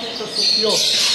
Santo Sofio.